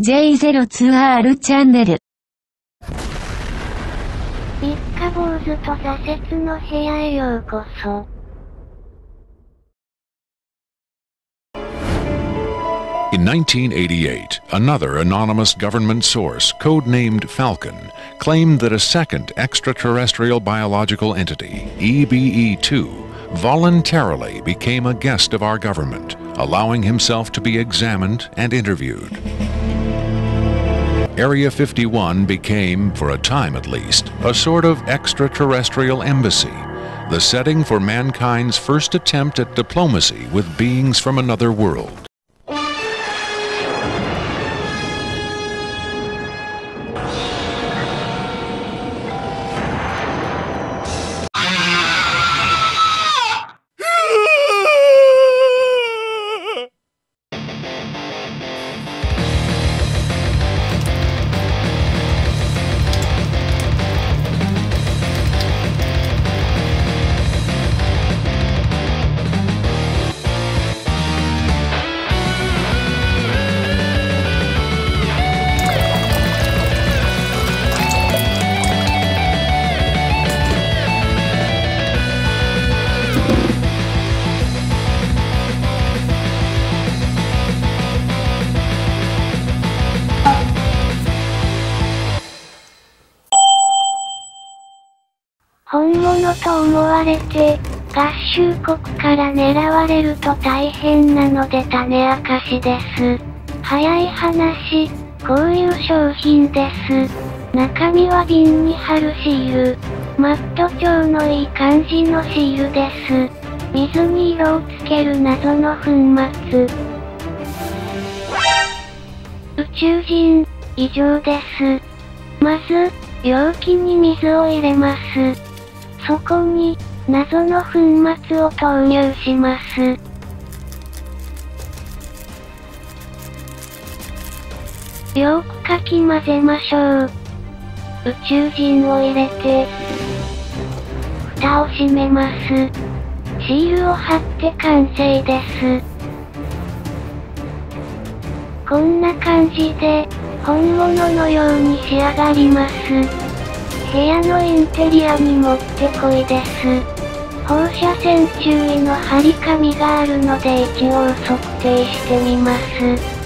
J02R チャンネル。三日坊主と挫折の部屋へようこそ。In 1988, another anonymous government source, codenamed Falcon, claimed that a second extraterrestrial biological entity, EBE 2, voluntarily became a guest of our government, allowing himself to be examined and interviewed. Area 51 became, for a time at least, a sort of extraterrestrial embassy, the setting for mankind's first attempt at diplomacy with beings from another world. 本物と思われて、合衆国から狙われると大変なので種明かしです。早い話、こういう商品です。中身は瓶に貼るシール。マット調のいい感じのシールです。水に色をつける謎の粉末。宇宙人、異常です。まず、容器に水を入れます。そこに、謎の粉末を投入します。よくかき混ぜましょう。宇宙人を入れて、蓋を閉めます。シールを貼って完成です。こんな感じで、本物のように仕上がります。部屋のインテリアにもってこいです。放射線注意の張り紙があるので一応測定してみます。